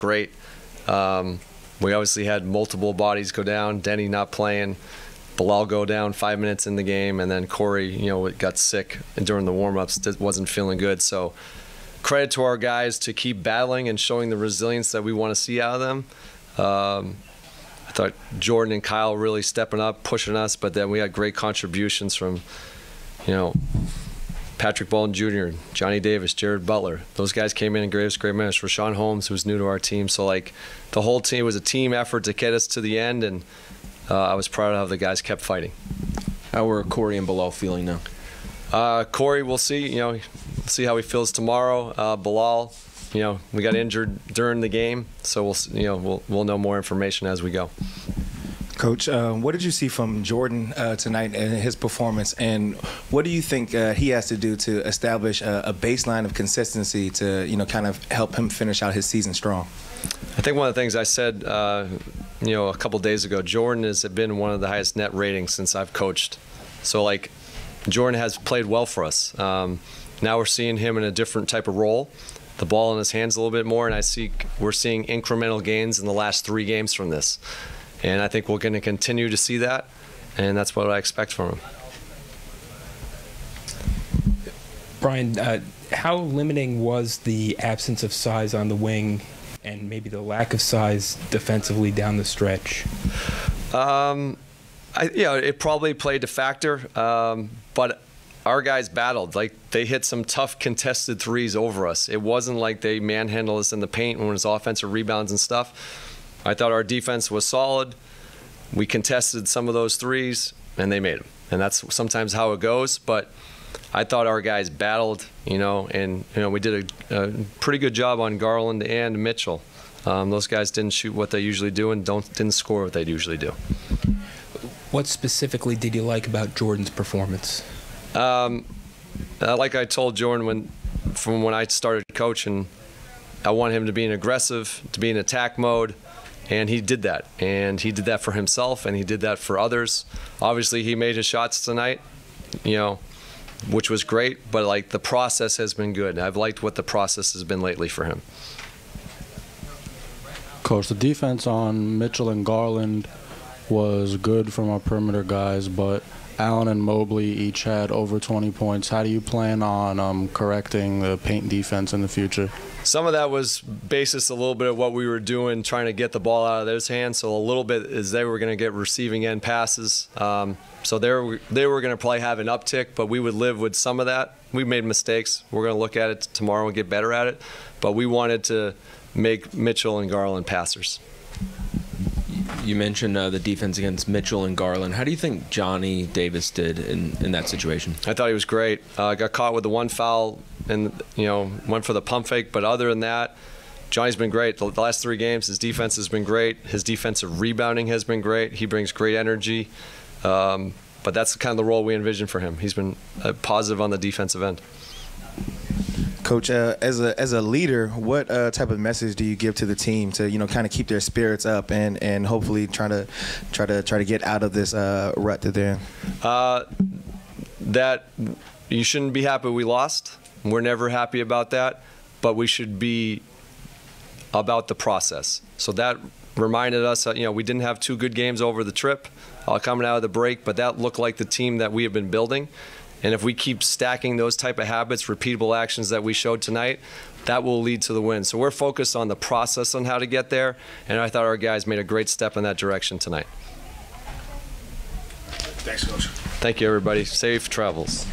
great. Um, we obviously had multiple bodies go down. Deni not playing. Bilal go down five minutes in the game, and then Corey, you know, got sick during the warmups. Wasn't feeling good. So credit to our guys to keep battling and showing the resilience that we want to see out of them. Um, I thought Jordan and Kyle really stepping up, pushing us, but then we had great contributions from, you know, Patrick Baldwin Jr., Johnny Davis, Jared Butler. Those guys came in and gave us great minutes. Richaun Holmes, who's new to our team. So, like, the whole team was a team effort to get us to the end, and uh, I was proud of how the guys kept fighting. How were Corey and Bilal feeling now? Uh, Corey, we'll see. You know, see how he feels tomorrow. Uh, Bilal, you know, we got injured during the game, so we'll you know we'll we'll know more information as we go. Coach, uh, what did you see from Jordan uh, tonight and his performance, and what do you think uh, he has to do to establish a, a, baseline of consistency to, you know, kind of help him finish out his season strong? I think one of the things I said, uh, you know, a couple days ago, Jordan has been one of the highest net ratings since I've coached. So, like, Jordan has played well for us. Um, now we're seeing him in a different type of role the ball in his hands a little bit more, and I see we're seeing incremental gains in the last three games from this. And I think we're going to continue to see that, and that's what I expect from him. Brian, uh, how limiting was the absence of size on the wing and maybe the lack of size defensively down the stretch? Um, I, know, it probably played a factor, um, but our guys battled. Like they hit some tough contested threes over us. It wasn't like they manhandled us in the paint when it was offensive rebounds and stuff. I thought our defense was solid. We contested some of those threes, and they made them. And that's sometimes how it goes. But I thought our guys battled, you know, and you know we did a, a pretty good job on Garland and Mitchell. Um, those guys didn't shoot what they usually do and don't didn't score what they usually do. What specifically did you like about Jordan's performance? Um, uh, like I told Jordan when, from when I started coaching, I want him to be an aggressive, to be in attack mode, and he did that. And he did that for himself, and he did that for others. Obviously, he made his shots tonight, you know, which was great. But like the process has been good. I've liked what the process has been lately for him. Coach, the defense on Mitchell and Garland was good from our perimeter guys, but Allen and Mobley each had over 20 points. How do you plan on um, correcting the paint defense in the future? Some of that was basis a little bit of what we were doing, trying to get the ball out of those hands. So a little bit is they were going to get receiving end passes. Um, so they were, they were going to probably have an uptick, but we would live with some of that. We made mistakes. We're going to look at it tomorrow and get better at it. But we wanted to make Mitchell and Garland passers you mentioned uh, the defense against Mitchell and Garland. How do you think Johnny Davis did in, in that situation? I thought he was great. Uh, got caught with the one foul and you know went for the pump fake, but other than that, Johnny's been great. The, last three games, his defense has been great. His defensive rebounding has been great. He brings great energy. Um, but that's kind of the role we envision for him. He's been uh, positive on the defensive end. Coach, uh, as a as a leader, what uh, type of message do you give to the team to you know kind of keep their spirits up and, and hopefully try to try to try to get out of this uh, rut that they're in? Uh, that you shouldn't be happy we lost. We're never happy about that, but we should be about the process. So that reminded us, you know, we didn't have two good games over the trip uh, coming out of the break, but that looked like the team that we have been building. And if we keep stacking those type of habits, repeatable actions that we showed tonight, that will lead to the win. So we're focused on the process on how to get there, and I thought our guys made a great step in that direction tonight. Thanks, Coach. Thank you, everybody. Safe travels.